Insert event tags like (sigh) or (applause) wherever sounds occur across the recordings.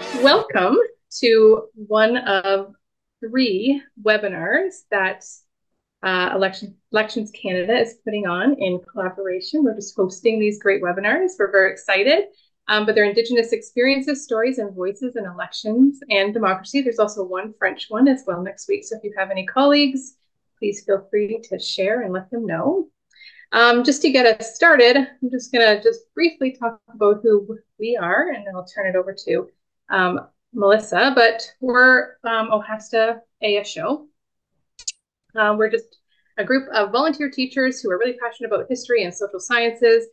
Welcome to one of three webinars that uh, Election, Elections Canada is putting on in collaboration. We're just hosting these great webinars. We're very excited. Um, but they're Indigenous experiences, stories, and voices in elections and democracy. There's also one French one as well next week. So if you have any colleagues, please feel free to share and let them know. Um, just to get us started, I'm just going to just briefly talk about who we are, and then I'll turn it over to um, Melissa. But we're um, OHASSTA ASO. Uh, we're just a group of volunteer teachers who are really passionate about history and social sciences.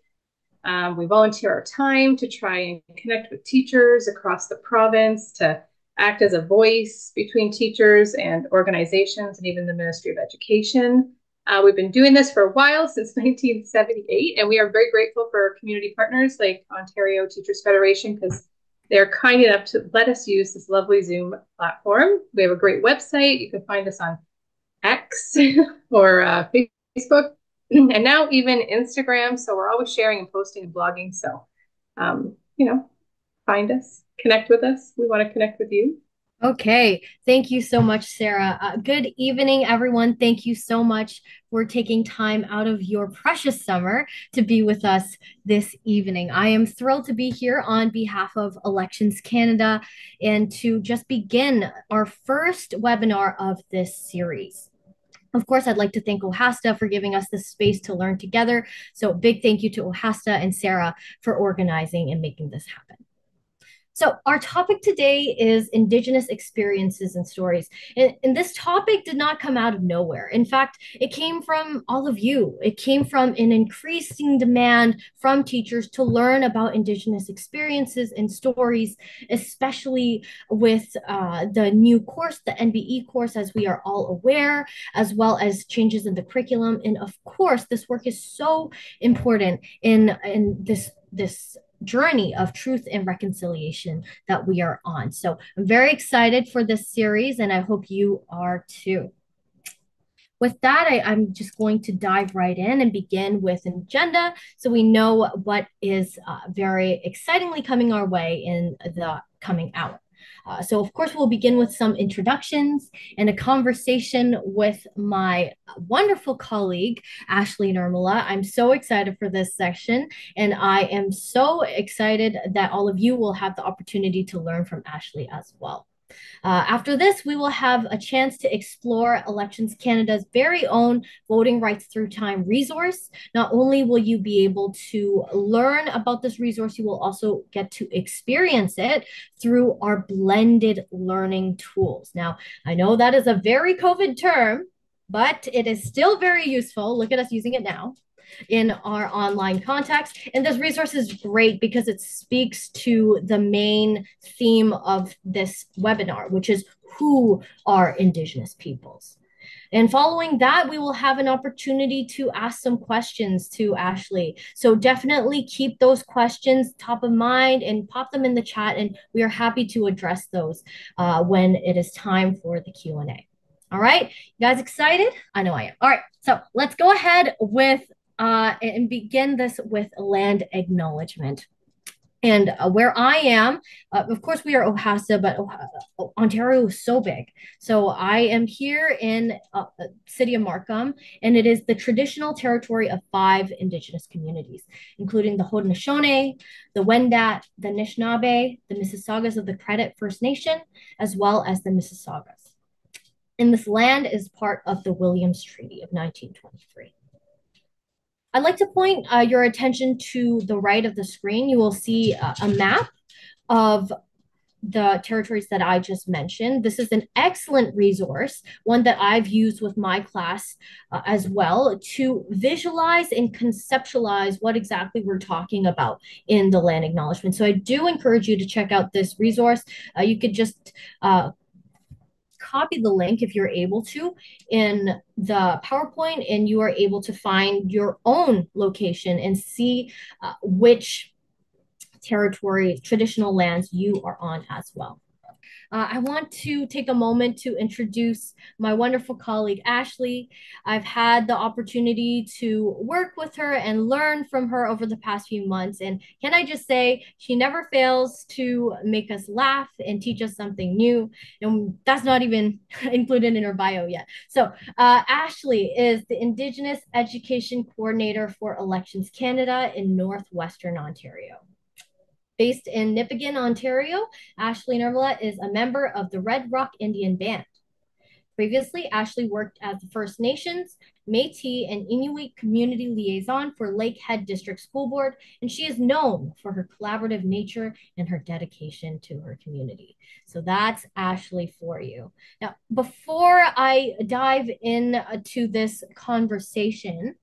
Um, we volunteer our time to try and connect with teachers across the province, to act as a voice between teachers and organizations and even the Ministry of Education. Uh, we've been doing this for a while, since (laughs) 1978, and we are very grateful for community partners like Ontario Teachers Federation because they're kind enough to let us use this lovely Zoom platform. We have a great website. You can find us on X (laughs) or uh, Facebook, and now even Instagram. So we're always sharing and posting and blogging. So, um, you know, find us, connect with us. We want to connect with you. Okay, thank you so much, Sarah. Uh, good evening, everyone. Thank you so much for taking time out of your precious summer to be with us this evening. I am thrilled to be here on behalf of Elections Canada and to just begin our first webinar of this series. Of course, I'd like to thank OHASSTA for giving us the space to learn together. So, big thank you to OHASSTA and Sarah for organizing and making this happen. So, our topic today is Indigenous experiences and stories. And, and, this topic did not come out of nowhere. In fact, it came from all of you. It came from an increasing demand from teachers to learn about Indigenous experiences and stories, especially with uh, the new course, the NBE course, as we are all aware, as well as changes in the curriculum. And of course, this work is so important in, in this this journey of truth and reconciliation that we are on. So I'm very excited for this series, and I hope you are too. With that, I, am just going to dive right in and begin with an agenda so we know what is uh, very excitingly coming our way in the coming hour. Uh, so, of course, we'll begin with some introductions and a conversation with my wonderful colleague, Ashley Nurmela. I'm so excited for this session, and I am so excited that all of you will have the opportunity to learn from Ashley as well. Uh, after this, we will have a chance to explore Elections Canada's very own Voting Rights Through Time resource. Not only will you be able to learn about this resource, you will also get to experience it through our blended learning tools. Now, I know that is a very COVID term, but it is still very useful. Look at us using it now in our online context. And this resource is great because it speaks to the main theme of this webinar, which is who are Indigenous peoples. And following that, we will have an opportunity to ask some questions to Ashley. So definitely keep those questions top of mind and pop them in the chat, and we are happy to address those uh, when it is time for the Q&A. All right, you guys excited? I know I am. All right, so let's go ahead with uh, and begin this with land acknowledgement. And uh, where I am, uh, of course, we are OHASSTA, but Ontario is so big. So I am here in uh, city of Markham, and it is the traditional territory of five Indigenous communities, including the Haudenosaunee, the Wendat, the Anishinaabe, the Mississaugas of the Credit First Nation, as well as the Mississaugas. And this land is part of the Williams Treaty of 1923. I'd like to point uh, your attention to the right of the screen. You will see uh, a map of the territories that I just mentioned. This is an excellent resource, one that I've used with my class uh, as well to visualize and conceptualize what exactly we're talking about in the land acknowledgement. So I do encourage you to check out this resource. Uh, you could just uh, copy the link if you're able to in the PowerPoint and you are able to find your own location and see uh, which territory, traditional lands you are on as well. Uh, I want to take a moment to introduce my wonderful colleague, Ashley. I've had the opportunity to work with her and learn from her over the past few months. And can I just say, she never fails to make us laugh and teach us something new. And that's not even (laughs) included in her bio yet. So, uh, Ashley is the Indigenous Education Coordinator for Elections Canada in Northwestern Ontario. Based in Nipigon, Ontario, Ashley Nurmela is a member of the Red Rock Indian Band. Previously, Ashley worked as the First Nations, Métis, and Inuit community liaison for Lakehead District School Board, and she is known for her collaborative nature and her dedication to her community. So that's Ashley for you. Now, before I dive into this conversation,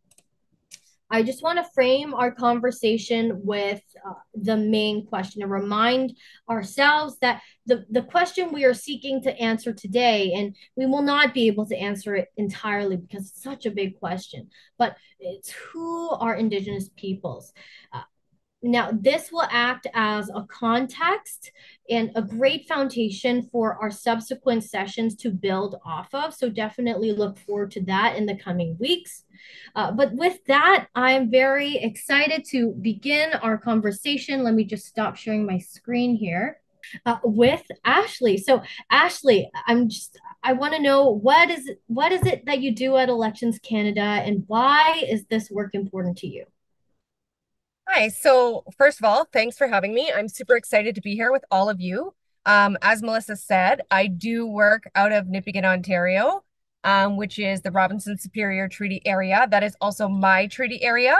I just want to frame our conversation with uh, the main question and remind ourselves that the, the question we are seeking to answer today, and we will not be able to answer it entirely because it's such a big question, but it's who are Indigenous peoples? Uh, now, this will act as a context and a great foundation for our subsequent sessions to build off of. So definitely look forward to that in the coming weeks. Uh, but with that, I'm very excited to begin our conversation. Let me just stop sharing my screen here. Uh, with Ashley. So Ashley, I'm just I want to know what is what is it that you do at Elections Canada and why is this work important to you? Hi. So, first of all, thanks for having me. I'm super excited to be here with all of you. Um, as Melissa said, I do work out of Nipigon, Ontario, um, which is the Robinson Superior Treaty Area. That is also my treaty area.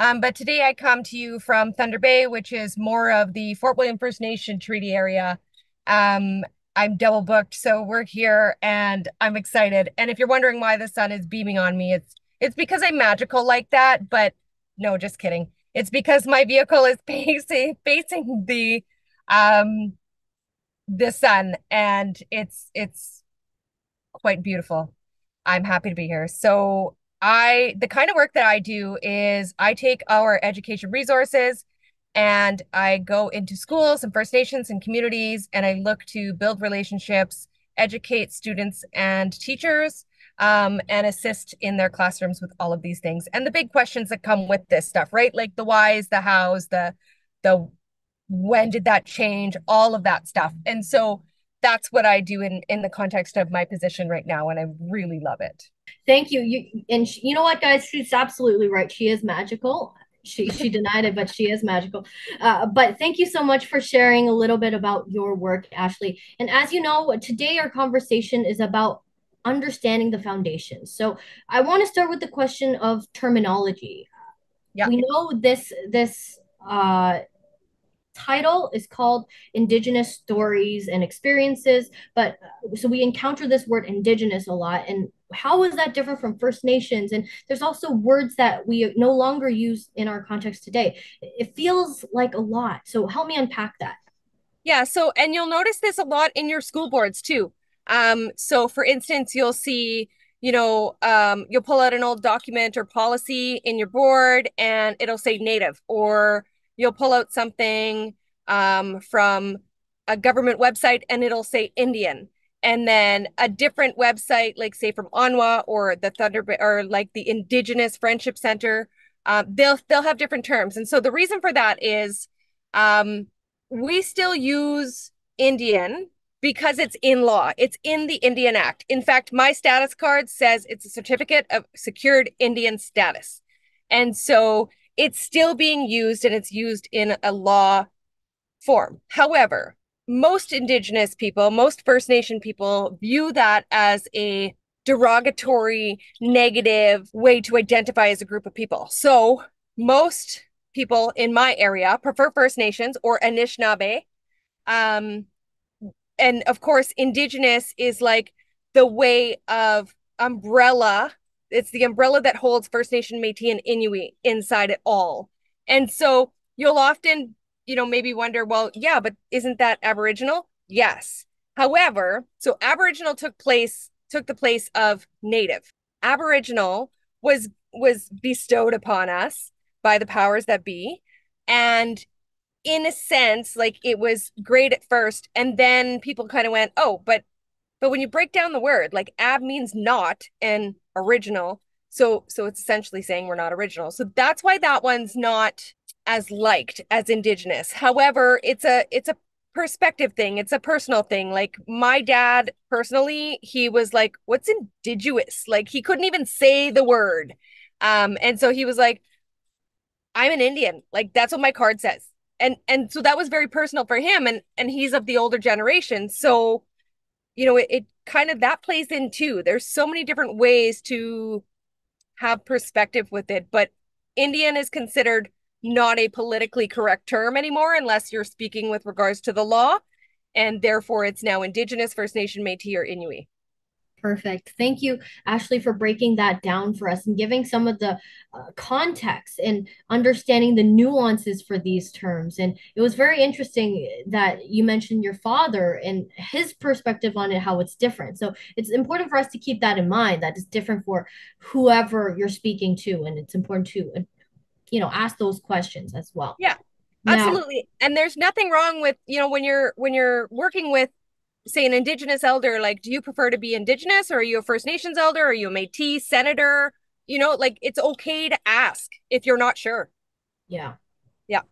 Um, but today I come to you from Thunder Bay, which is more of the Fort William First Nation Treaty Area. Um, I'm double booked, so we're here and I'm excited. And if you're wondering why the sun is beaming on me, it's it's because I'm magical like that. But no, just kidding. It's because my vehicle is (laughs) facing facing the um the sun and it's it's quite beautiful. I'm happy to be here. So I the kind of work that I do is I take our education resources and I go into schools and First Nations and communities and I look to build relationships, educate students and teachers um, and assist in their classrooms with all of these things and the big questions that come with this stuff, right? Like the whys, the hows, the the when did that change, all of that stuff. And so that's what I do in in the context of my position right now, and I really love it. Thank you. You and she, you know what, guys? She's absolutely right. She is magical. She she (laughs) denied it, but she is magical. Uh, but thank you so much for sharing a little bit about your work, Ashley. And as you know, today our conversation is about understanding the foundations. So I want to start with the question of terminology. Yeah. We know this this uh, title is called Indigenous Stories and Experiences, but uh, so we encounter this word Indigenous a lot. And how is that different from First Nations? And there's also words that we no longer use in our context today. It feels like a lot. So help me unpack that. Yeah. So, and you'll notice this a lot in your school boards too. Um, so for instance, you'll see, you know, um, you'll pull out an old document or policy in your board and it'll say native, or you'll pull out something um, from a government website and it'll say Indian. And then a different website, like say from ONWA or the Thunder or like the Indigenous Friendship Center, uh, they'll they'll have different terms. And so the reason for that is um, we still use Indian because it's in law. It's in the Indian Act. In fact, my status card says it's a certificate of secured Indian status. And so it's still being used and it's used in a law form. However, most Indigenous people, most First Nation people view that as a derogatory, negative way to identify as a group of people. So most people in my area prefer First Nations or Anishinaabe. Um, and of course indigenous is like the way of umbrella. It's the umbrella that holds first nation métis and inuit inside it all. And so you'll often you know maybe wonder well yeah but isn't that aboriginal? Yes. However so aboriginal took place took the place of native. Aboriginal was was bestowed upon us by the powers that be. And in a sense, like it was great at first, and then people kind of went, "Oh, but but when you break down the word, like ab means not and original, so so it's essentially saying we're not original. So that's why that one's not as liked as indigenous. However, it's a it's a perspective thing. It's a personal thing. Like my dad personally, he was like, "What's indigenous?" Like he couldn't even say the word. Um and so he was like, "I'm an Indian." Like that's what my card says. And and so that was very personal for him and and he's of the older generation. So you know, it, it kind of that plays in too. There's so many different ways to have perspective with it, but Indian is considered not a politically correct term anymore unless you're speaking with regards to the law. And therefore, it's now Indigenous, First Nation, Metis, or Inuit. Perfect. Thank you, Ashley, for breaking that down for us and giving some of the uh, context and understanding the nuances for these terms. And it was very interesting that you mentioned your father and his perspective on it, how it's different. So it's important for us to keep that in mind that it's different for whoever you're speaking to. And it's important to, uh, you know, ask those questions as well. Yeah. Absolutely. Now, and there's nothing wrong with, you know, when you're when you're working with say an indigenous elder like do you prefer to be indigenous or are you a first nations elder or are you a metis senator? You know like it's okay to ask if you're not sure. Yeah. Yeah.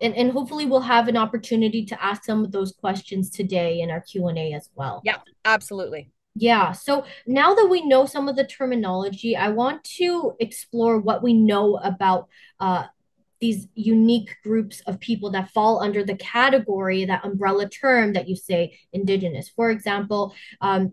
And, and hopefully we'll have an opportunity to ask some of those questions today in our q&a as well. Yeah absolutely. Yeah. So now that we know some of the terminology, I want to explore what we know about uh, these unique groups of people that fall under the category, that umbrella term that you say, indigenous. For example, um,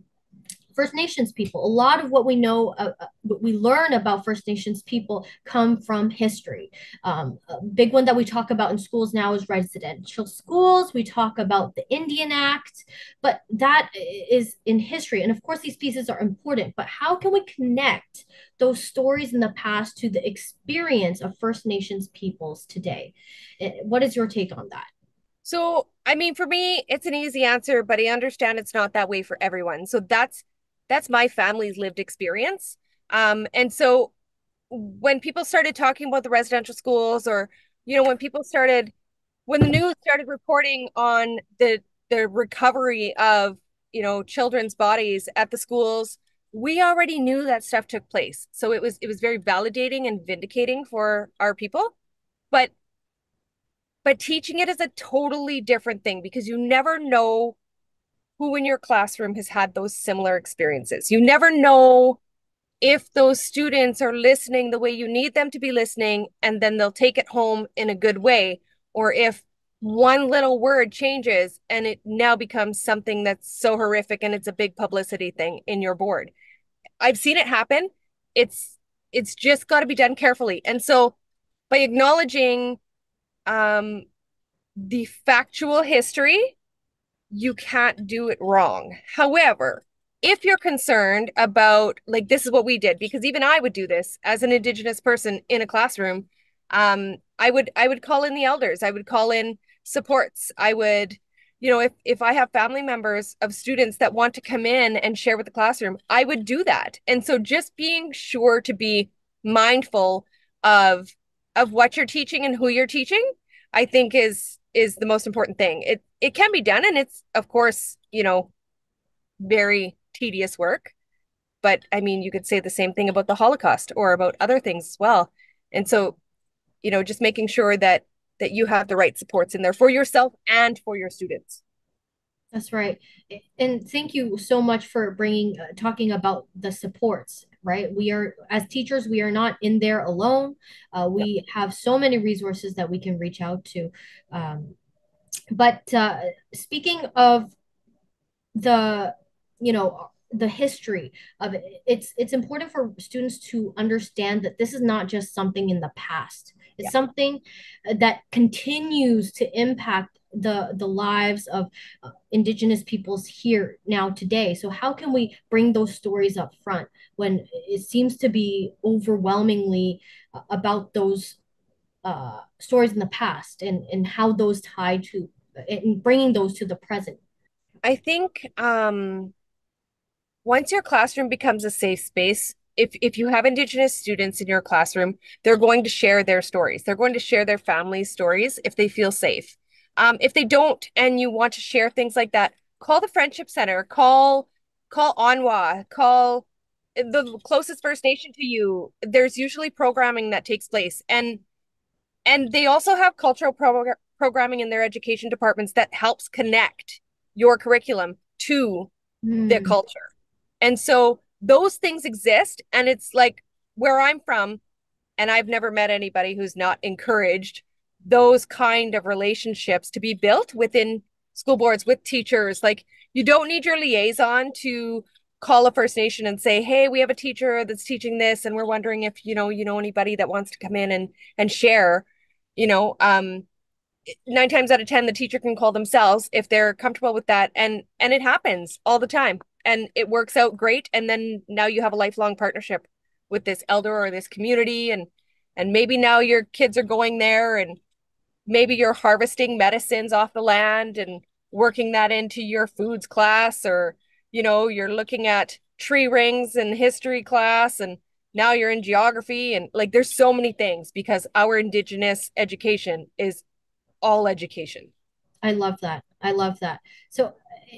First Nations people. A lot of what we know, uh, uh, what we learn about First Nations people come from history. Um, a big one that we talk about in schools now is residential schools. We talk about the Indian Act, but that is in history. And of course, these pieces are important, but how can we connect those stories in the past to the experience of First Nations peoples today? Eh, what is your take on that? So, I mean, for me, it's an easy answer, but I understand it's not that way for everyone. So that's that's my family's lived experience. Um, and so when people started talking about the residential schools or, you know, when people started, when the news started reporting on the, the recovery of, you know, children's bodies at the schools, we already knew that stuff took place. So it was, it was very validating and vindicating for our people. But but teaching it is a totally different thing because you never know who in your classroom has had those similar experiences. You never know if those students are listening the way you need them to be listening and then they'll take it home in a good way or if one little word changes and it now becomes something that's so horrific and it's a big publicity thing in your board. I've seen it happen. It's it's just got to be done carefully. And so by acknowledging um the factual history you can't do it wrong. However, if you're concerned about like this is what we did because even I would do this as an indigenous person in a classroom um I would I would call in the elders. I would call in supports. I would you know if if I have family members of students that want to come in and share with the classroom I would do that. And so just being sure to be mindful of of what you're teaching and who you're teaching I think is is the most important thing. It it can be done and it's of course, you know, very tedious work. But I mean, you could say the same thing about the Holocaust or about other things as well. And so, you know, just making sure that that you have the right supports in there for yourself and for your students. That's right. And thank you so much for bringing uh, talking about the supports right? We are, as teachers, we are not in there alone. Uh, we have so many resources that we can reach out to. Um, but uh, speaking of the, you know, the history of it, it's it's important for students to understand that this is not just something in the past. It's yeah. something that continues to impact the the lives of uh, indigenous peoples here now today so how can we bring those stories up front when it seems to be overwhelmingly uh, about those uh, stories in the past and and how those tie to and bringing those to the present i think um once your classroom becomes a safe space if if you have indigenous students in your classroom they're going to share their stories. They're going to share their family stories if they feel safe. Um, if they don't and you want to share things like that call the friendship center. Call call ONWA call the closest first nation to you. There's usually programming that takes place. And and they also have cultural pro- programming in their education departments that helps connect your curriculum to mm. the culture. And so those things exist and it's like where i'm from and i've never met anybody who's not encouraged those kind of relationships to be built within school boards with teachers. Like you don't need your liaison to call a first nation and say hey we have a teacher that's teaching this and we're wondering if you know you know anybody that wants to come in and and share you know? Um nine times out of ten the teacher can call themselves if they're comfortable with that and and it happens all the time and it works out great and then now you have a lifelong partnership with this elder or this community and and maybe now your kids are going there and maybe you're harvesting medicines off the land and working that into your foods class or you know you're looking at tree rings in history class and now you're in geography and like there's so many things because our indigenous education is all education. I love that. I love that. So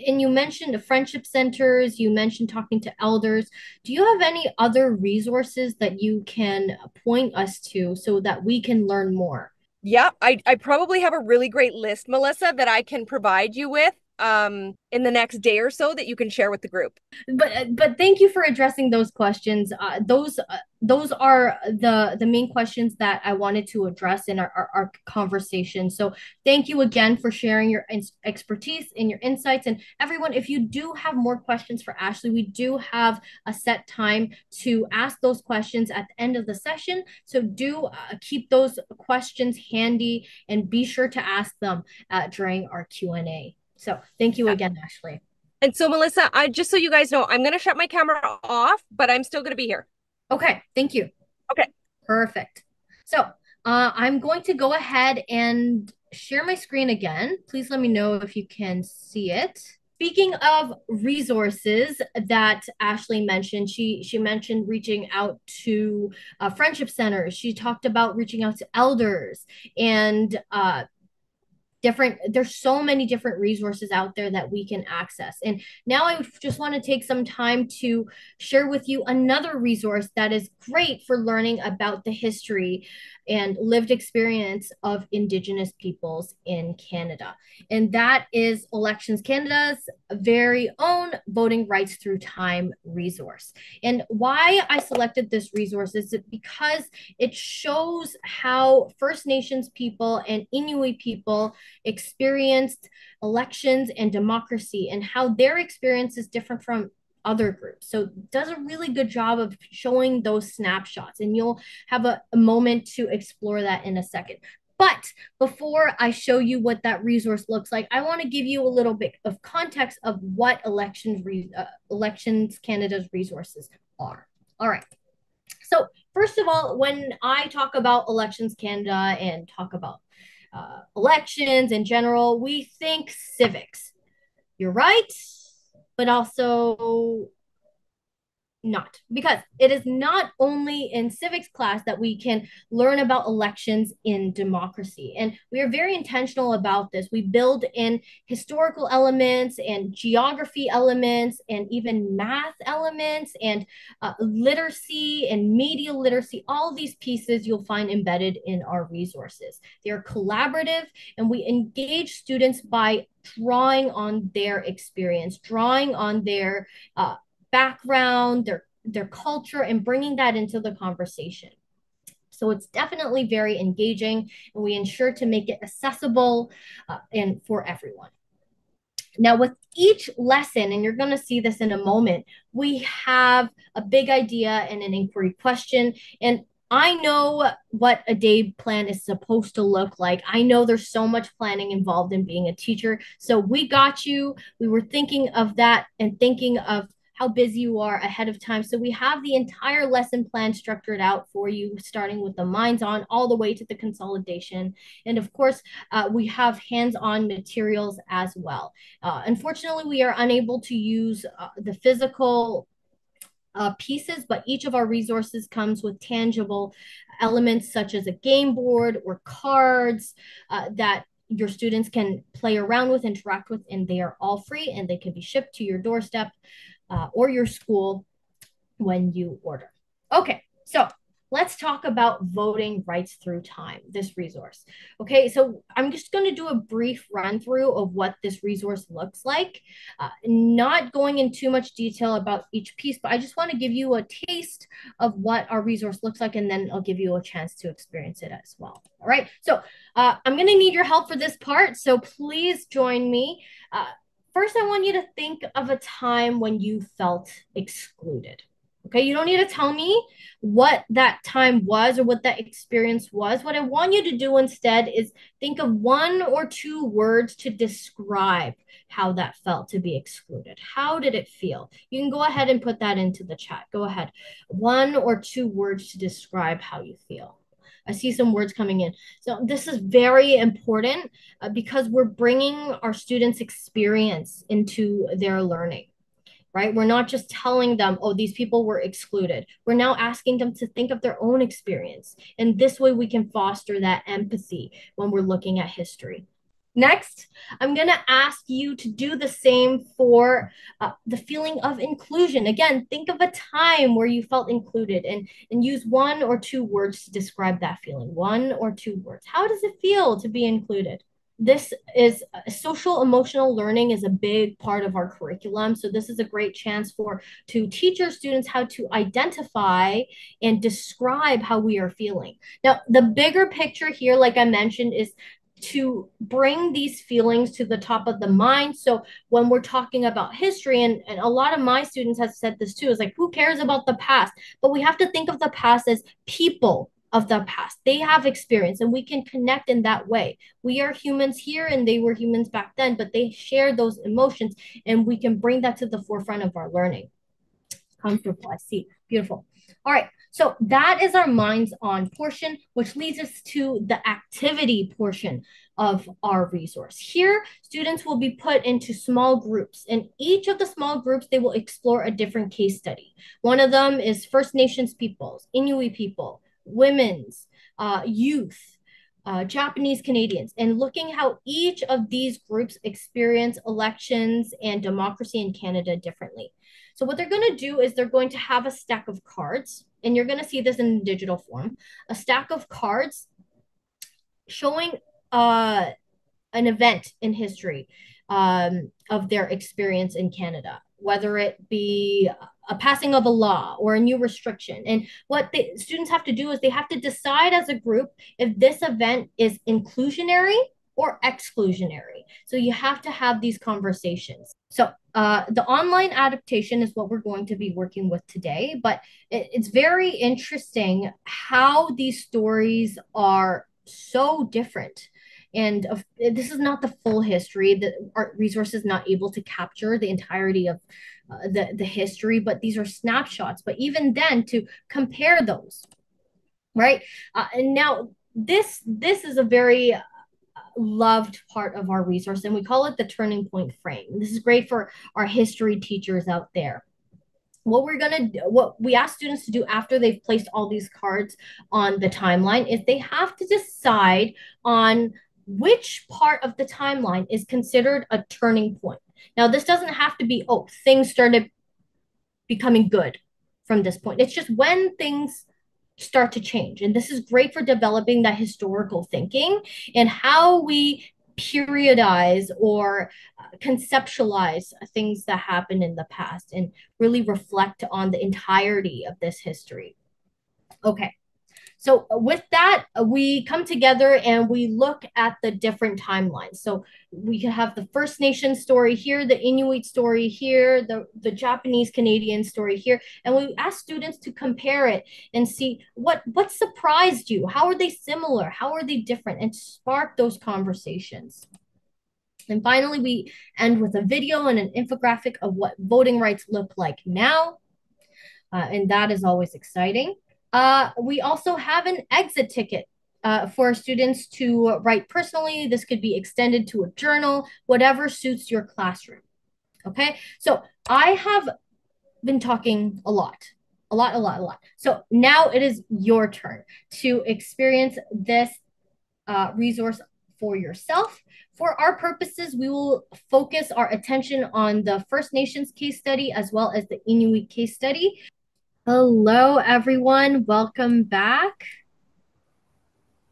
and you mentioned the friendship centers you mentioned talking to elders. Do you have any other resources that you can point us to so that we can learn more? Yeah i, I probably have a really great list melissa that i can provide you with um in the next day or so that you can share with the group. But but thank you for addressing those questions. Uh, those uh, those are the the main questions that i wanted to address in our, our, our conversation. So thank you again for sharing your expertise and your insights. And everyone if you do have more questions for ashley we do have a set time to ask those questions at the end of the session. So do uh, keep those questions handy and be sure to ask them uh, during our q&a so thank you again, Ashley. And so, Melissa, I just so you guys know, I'm going to shut my camera off, but I'm still going to be here. Okay. Thank you. Okay. Perfect. So uh, I'm going to go ahead and share my screen again. Please let me know if you can see it. Speaking of resources that Ashley mentioned, she she mentioned reaching out to uh, friendship centers. She talked about reaching out to elders and uh, different there's so many different resources out there that we can access and now i just want to take some time to share with you another resource that is great for learning about the history and lived experience of Indigenous peoples in Canada. And that is Elections Canada's very own voting rights through time resource. And why I selected this resource is because it shows how First Nations people and Inuit people experienced elections and democracy and how their experience is different from other groups. So does a really good job of showing those snapshots and you'll have a, a moment to explore that in a second. But before I show you what that resource looks like, I want to give you a little bit of context of what elections uh, elections Canada's resources are. All right. So first of all, when I talk about elections Canada and talk about uh, elections in general, we think civics. You're right but also not. Because it is not only in civics class that we can learn about elections in democracy. And we are very intentional about this. We build in historical elements and geography elements and even math elements and uh, literacy and media literacy. All these pieces you'll find embedded in our resources. They are collaborative and we engage students by drawing on their experience drawing on their uh, background, their their culture, and bringing that into the conversation. So it's definitely very engaging, and we ensure to make it accessible uh, and for everyone. Now, with each lesson, and you're going to see this in a moment, we have a big idea and an inquiry question. And I know what a day plan is supposed to look like. I know there's so much planning involved in being a teacher. So we got you. We were thinking of that and thinking of how busy you are ahead of time. So we have the entire lesson plan structured out for you, starting with the minds on all the way to the consolidation. And of course, uh, we have hands-on materials as well. Uh, unfortunately, we are unable to use uh, the physical uh, pieces, but each of our resources comes with tangible elements such as a game board or cards uh, that your students can play around with, interact with, and they are all free and they can be shipped to your doorstep uh, or your school when you order. Okay, so let's talk about voting rights through time, this resource. Okay, so I'm just going to do a brief run through of what this resource looks like. Uh, not going in too much detail about each piece, but I just want to give you a taste of what our resource looks like, and then I'll give you a chance to experience it as well. All right, so uh, I'm going to need your help for this part, so please join me. Uh, first, I want you to think of a time when you felt excluded. Okay, you don't need to tell me what that time was or what that experience was. What I want you to do instead is think of one or two words to describe how that felt to be excluded. How did it feel? You can go ahead and put that into the chat. Go ahead. One or two words to describe how you feel. I see some words coming in. So this is very important uh, because we're bringing our students' experience into their learning right? We're not just telling them, oh, these people were excluded. We're now asking them to think of their own experience. And this way we can foster that empathy when we're looking at history. Next, I'm going to ask you to do the same for uh, the feeling of inclusion. Again, think of a time where you felt included and, and use one or two words to describe that feeling. One or two words. How does it feel to be included? this is uh, social emotional learning is a big part of our curriculum so this is a great chance for to teach our students how to identify and describe how we are feeling now the bigger picture here like i mentioned is to bring these feelings to the top of the mind. So when we're talking about history, and, and a lot of my students have said this too, is like, who cares about the past? But we have to think of the past as people of the past. They have experience and we can connect in that way. We are humans here and they were humans back then, but they share those emotions and we can bring that to the forefront of our learning. Comfortable, I see. Beautiful. All right, so that is our minds on portion, which leads us to the activity portion of our resource. Here, students will be put into small groups. and each of the small groups, they will explore a different case study. One of them is First Nations peoples, Inuit people, women's, uh, youth, uh, Japanese Canadians, and looking how each of these groups experience elections and democracy in Canada differently. So, what they're going to do is they're going to have a stack of cards, and you're going to see this in digital form a stack of cards showing uh, an event in history um, of their experience in Canada, whether it be a passing of a law or a new restriction. And what the students have to do is they have to decide as a group if this event is inclusionary or exclusionary. So you have to have these conversations. So uh, the online adaptation is what we're going to be working with today, but it, it's very interesting how these stories are so different and this is not the full history. The art resource is not able to capture the entirety of uh, the the history but these are snapshots. But even then to compare those right? Uh, and now this this is a very uh, loved part of our resource and we call it the turning point frame. This is great for our history teachers out there. What we're gonna do, what we ask students to do after they've placed all these cards on the timeline is they have to decide on which part of the timeline is considered a turning point. Now, this doesn't have to be, oh, things started becoming good from this point. It's just when things start to change. And this is great for developing that historical thinking and how we periodize or uh, conceptualize things that happened in the past and really reflect on the entirety of this history. Okay. So with that, we come together and we look at the different timelines. So we have the First Nation story here, the Inuit story here, the, the Japanese Canadian story here, and we ask students to compare it and see what what surprised you. How are they similar? How are they different? And spark those conversations. And finally, we end with a video and an infographic of what voting rights look like now. Uh, and that is always exciting. Uh, we also have an exit ticket uh, for students to write personally. This could be extended to a journal, whatever suits your classroom. Okay, so I have been talking a lot, a lot, a lot, a lot. So now it is your turn to experience this uh, resource for yourself. For our purposes, we will focus our attention on the First Nations case study as well as the Inuit case study. Hello, everyone. Welcome back.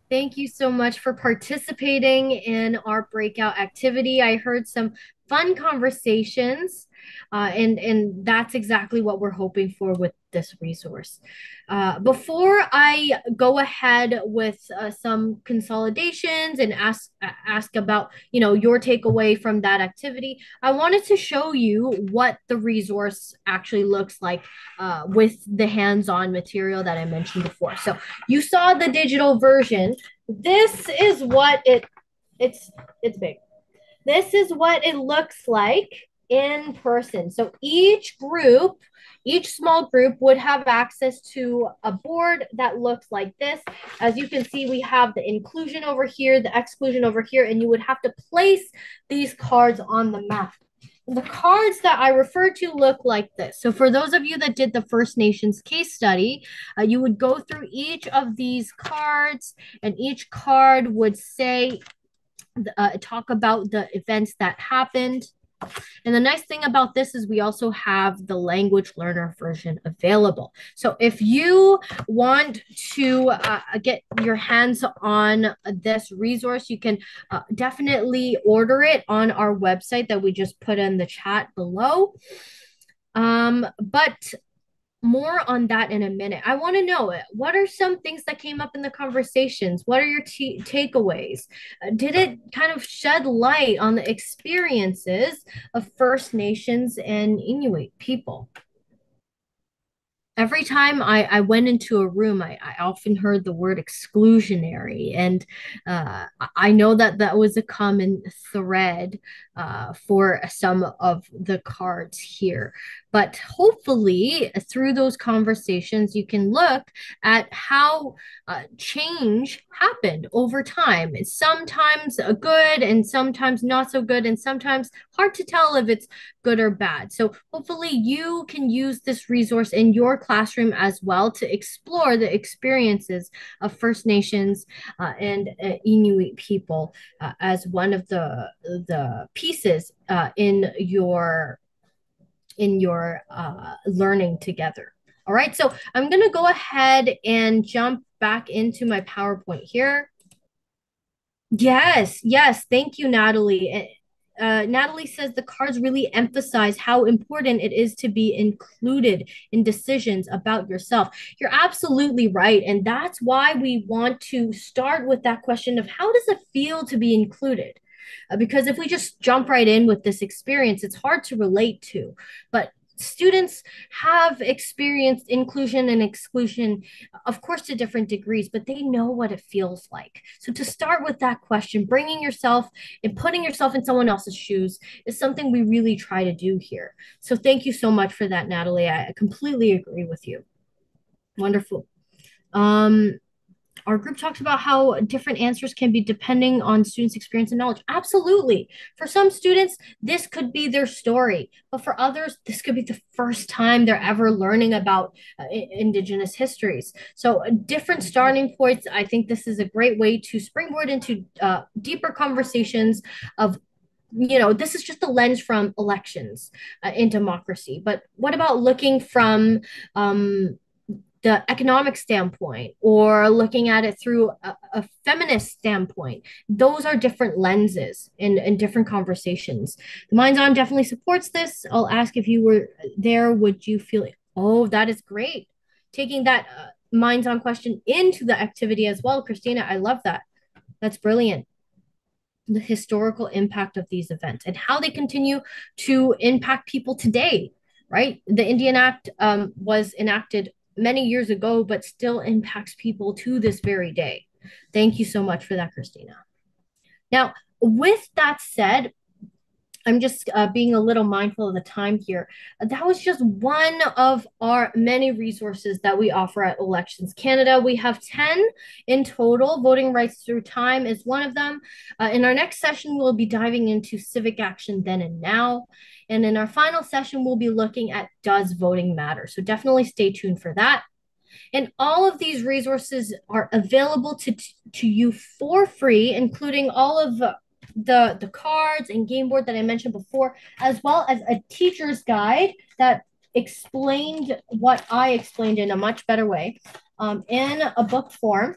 Thank you so much for participating in our breakout activity. I heard some fun conversations uh, and and that's exactly what we're hoping for with this resource. Uh, before I go ahead with uh, some consolidations and ask ask about you know your takeaway from that activity, I wanted to show you what the resource actually looks like uh, with the hands-on material that I mentioned before. So you saw the digital version. This is what it it's it's big. This is what it looks like in person. So each group, each small group would have access to a board that looks like this. As you can see, we have the inclusion over here, the exclusion over here, and you would have to place these cards on the map. The cards that I refer to look like this. So for those of you that did the First Nations case study, uh, you would go through each of these cards and each card would say, uh, talk about the events that happened and the nice thing about this is we also have the language learner version available. So if you want to uh, get your hands on this resource, you can uh, definitely order it on our website that we just put in the chat below. Um, but more on that in a minute. I want to know it. what are some things that came up in the conversations? What are your t- takeaways? Uh, did it kind of shed light on the experiences of First Nations and Inuit people? Every time I, I went into a room, I, I often heard the word exclusionary. And uh, I know that that was a common thread uh, for some of the cards here. But hopefully, through those conversations, you can look at how uh, change happened over time. It's sometimes good and sometimes not so good, and sometimes hard to tell if it's good or bad. So, hopefully, you can use this resource in your classroom as well to explore the experiences of First Nations uh, and uh, Inuit people uh, as one of the, the pieces uh, in your in your uh, learning together. All right, so I'm to go ahead and jump back into my PowerPoint here. Yes, yes, thank you, Natalie. Uh, Natalie says the cards really emphasize how important it is to be included in decisions about yourself. You're absolutely right. And that's why we want to start with that question of how does it feel to be included? Uh, because if we just jump right in with this experience, it's hard to relate to. But students have experienced inclusion and exclusion, of course, to different degrees, but they know what it feels like. So, to start with that question, bringing yourself and putting yourself in someone else's shoes is something we really try to do here. So, thank you so much for that, Natalie. I completely agree with you. Wonderful. Um, our group talks about how different answers can be depending on students' experience and knowledge. Absolutely. For some students, this could be their story, but for others, this could be the first time they're ever learning about uh, Indigenous histories. So, uh, different starting points. I think this is a great way to springboard into uh, deeper conversations of you know this is just a lens from elections uh, in democracy but what about looking from um, the economic standpoint or looking at it through a, a, feminist standpoint those are different lenses in, in different conversations. The minds on definitely supports this. I'll ask if you were there would you feel oh that is great. Taking that uh, minds on question into the activity as well christina i love that. That's brilliant. The historical impact of these events and how they continue to impact people today right? The indian act um, was enacted many years ago, but still impacts people to this very day. Thank you so much for that, Christina. Now, with that said, I'm just uh, being a little mindful of the time here. That was just one of our many resources that we offer at Elections Canada. We have 10 in total. Voting Rights Through Time is one of them. Uh, in our next session, we'll be diving into civic action then and now. And in our final session, we'll be looking at Does Voting Matter? So definitely stay tuned for that. And all of these resources are available to, to you for free, including all of the the cards and game board that I mentioned before, as well as a teacher's guide that explained what I explained in a much better way um, in a book form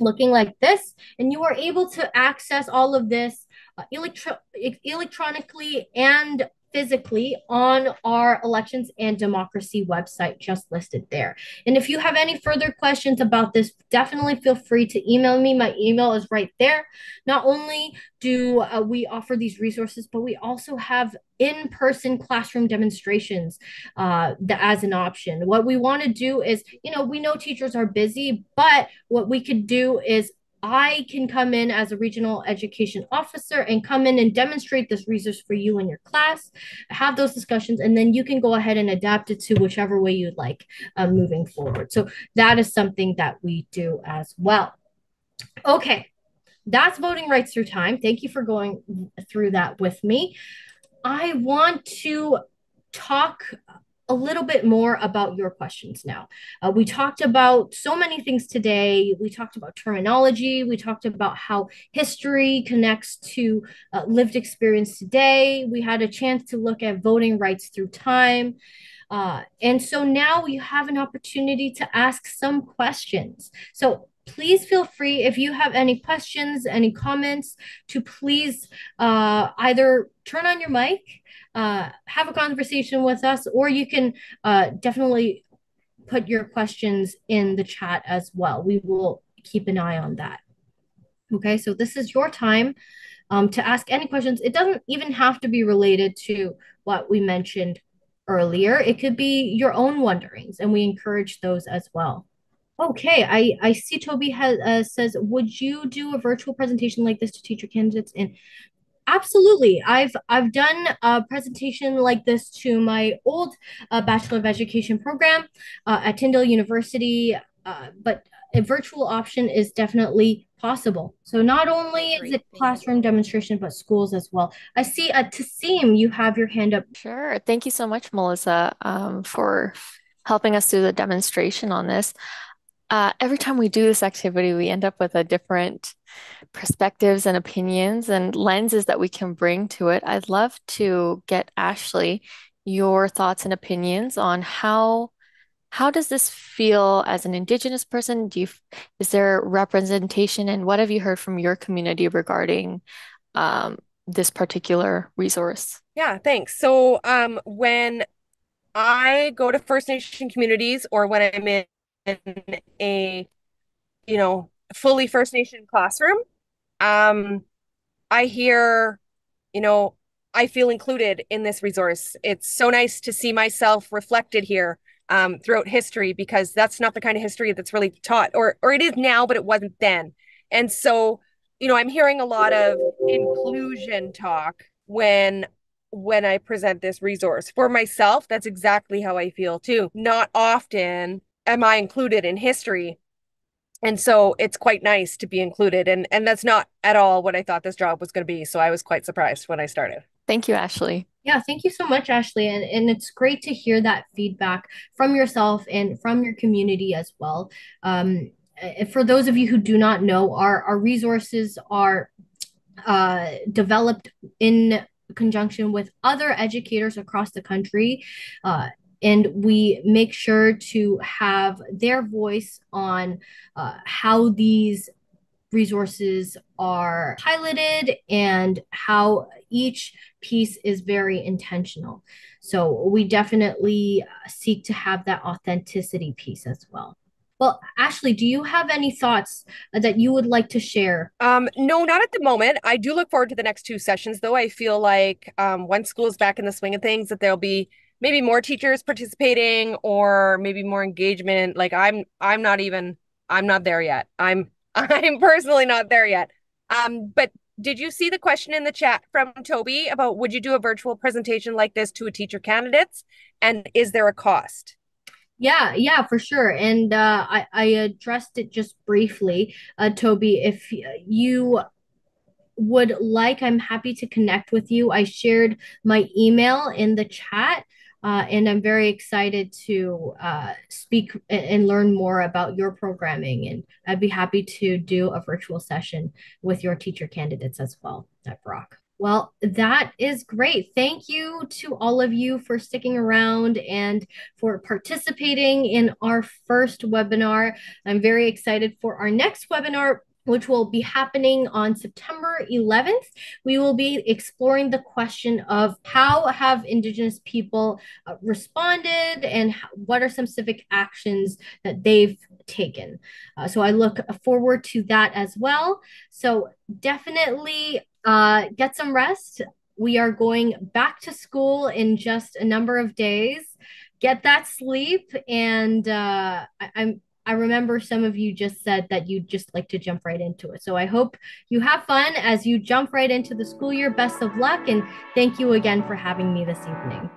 looking like this. And you are able to access all of this uh, electro- electronically and physically on our elections and democracy website just listed there. And if you have any further questions about this, definitely feel free to email me. My email is right there. Not only do uh, we offer these resources, but we also have in-person classroom demonstrations uh, as an option. What we want to do is, you know, we know teachers are busy, but what we could do is I can come in as a regional education officer and come in and demonstrate this resource for you in your class, have those discussions, and then you can go ahead and adapt it to whichever way you'd like uh, moving forward. So that is something that we do as well. Okay, that's voting rights through time. Thank you for going through that with me. I want to talk a little bit more about your questions now. Uh, we talked about so many things today. We talked about terminology. We talked about how history connects to uh, lived experience today. We had a chance to look at voting rights through time. Uh, and so now you have an opportunity to ask some questions. So please feel free if you have any questions, any comments, to please uh, either turn on your mic uh, have a conversation with us, or you can uh, definitely put your questions in the chat as well. We will keep an eye on that. Okay, so this is your time um, to ask any questions. It doesn't even have to be related to what we mentioned earlier. It could be your own wonderings, and we encourage those as well. Okay, I, I see Toby has uh, says, would you do a virtual presentation like this to teacher candidates in Absolutely. I've I've done a presentation like this to my old uh, Bachelor of Education program uh, at Tyndale University, uh, but a virtual option is definitely possible. So not only is it classroom demonstration, but schools as well. I see uh, Tassim, you have your hand up. Sure. Thank you so much, Melissa, um, for helping us do the demonstration on this. Uh, every time we do this activity, we end up with a different perspectives and opinions and lenses that we can bring to it. I'd love to get Ashley your thoughts and opinions on how how does this feel as an indigenous person? Do you is there representation and what have you heard from your community regarding um, this particular resource? Yeah, thanks. So um, when I go to First Nation communities or when I'm in a you know fully First Nation classroom, um, I hear, you know, I feel included in this resource. It's so nice to see myself reflected here um, throughout history because that's not the kind of history that's really taught, or or it is now, but it wasn't then. And so, you know, I'm hearing a lot of inclusion talk when when I present this resource for myself. That's exactly how I feel too. Not often am I included in history? And so it's quite nice to be included. And and that's not at all what i thought this job was going to be. So i was quite surprised when i started. Thank you ashley. Yeah thank you so much ashley. And, and it's great to hear that feedback from yourself and from your community as well. Um, for those of you who do not know our, our resources are uh, developed in conjunction with other educators across the country. Uh, and we make sure to have their voice on uh, how these resources are piloted and how each piece is very intentional. So we definitely seek to have that authenticity piece as well. Well, Ashley, do you have any thoughts that you would like to share? Um, no, not at the moment. I do look forward to the next two sessions, though. I feel like um, once school is back in the swing of things, that there'll be maybe more teachers participating or maybe more engagement like i'm i'm not even i'm not there yet i'm (laughs) i'm personally not there yet um but did you see the question in the chat from Toby about would you do a virtual presentation like this to a teacher candidates? And is there a cost? Yeah, yeah, for sure. And uh, I, I addressed it just briefly. Uh, Toby, if you would like, I'm happy to connect with you. I shared my email in the chat. Uh, and I'm very excited to uh, speak and learn more about your programming. And I'd be happy to do a virtual session with your teacher candidates as well at Brock. Well, that is great. Thank you to all of you for sticking around and for participating in our first webinar. I'm very excited for our next webinar, which will be happening on September 11th. We will be exploring the question of how have Indigenous people uh, responded and what are some civic actions that they've taken. Uh, so I look forward to that as well. So definitely uh, get some rest. We are going back to school in just a number of days. Get that sleep and uh, I, I'm I remember some of you just said that you'd just like to jump right into it. So I hope you have fun as you jump right into the school year. Best of luck and thank you again for having me this evening.